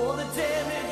for the damage.